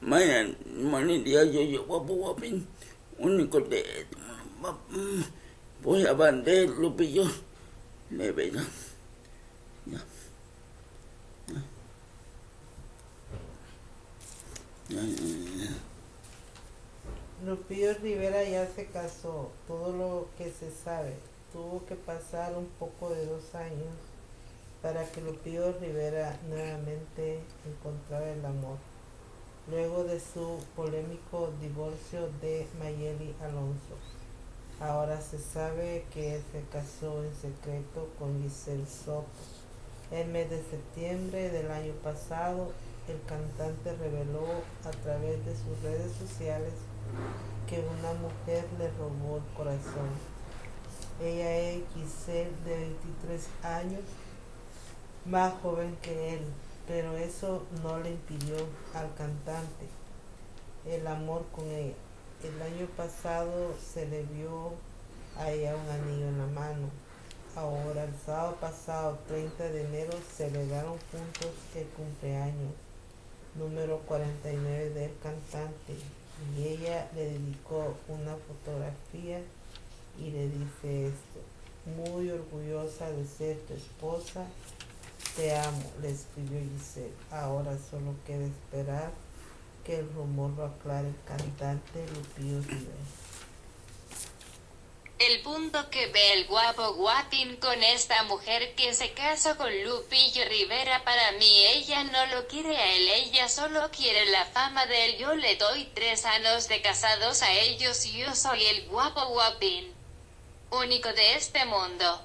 Mañana, mañana día yo yo guapo guapín, único de voy a bandar Lupillo, le vega. Ya. Ya. Ya, ya, ya. Lupillo Rivera ya se casó, todo lo que se sabe. Tuvo que pasar un poco de dos años para que Lupillo Rivera nuevamente encontrara el amor, luego de su polémico divorcio de Mayeli Alonso. Ahora se sabe que se casó en secreto con Giselle Soto. El mes de septiembre del año pasado, el cantante reveló a través de sus redes sociales que una mujer le robó el corazón. Ella es Giselle de 23 años más joven que él, pero eso no le impidió al cantante el amor con ella. El año pasado se le vio a ella un anillo en la mano. Ahora, el sábado pasado, 30 de enero, celebraron juntos el cumpleaños número 49 del cantante y ella le dedicó una fotografía y le dice esto, muy orgullosa de ser tu esposa te amo, le escribió Giselle. Ahora solo queda esperar que el rumor lo aclare el cantante Lupillo Rivera. El punto que ve el guapo guapín con esta mujer que se casó con Lupillo Rivera para mí ella no lo quiere a él, ella solo quiere la fama de él, yo le doy tres años de casados a ellos y yo soy el guapo guapín. Único de este mundo.